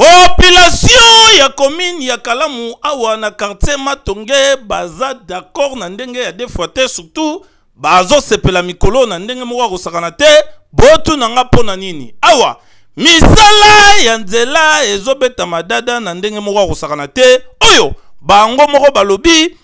Population ya commune ya Kalamu awa na quartier Matonge baza d'accord na ndenge ya defwa te surtout bazo sepela mikolo na ndenge moko akosakana te botu na nga pona nini awa misala ya nzela ezobeta madada na ndenge moko akosakana te oyo bango moko balobi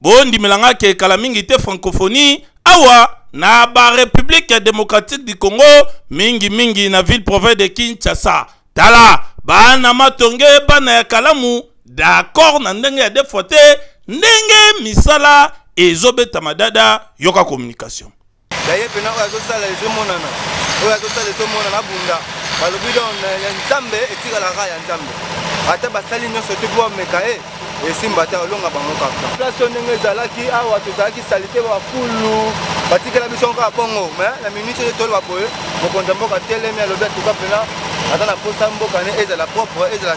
bondimela nga ke kala mingi te francophonie awa na ba république démocratique du congo mingi mingi na ville province de kinshasa tala bana matonge bana ya kalamu d'accord na ndenge ya defo te ndenge misala ezobetama dada yoka communication D'ailleurs, pena oyo azosala ezomonana, oyo azosala ezomonana bunda. Balobi donc ya Nzambe etikalaka ya Nzambe. Ata basali nyonso te mpo bameka ye esimba te olonga bango kaka. Place oyo ndenge ezalaki awa tozalaki salite bakulu batikela biso kaka bongo me na minute oyo toloba boye mokonzi ya mboka telemi alobi atuka mpena aza na mposa mboka ne ezala propre ezala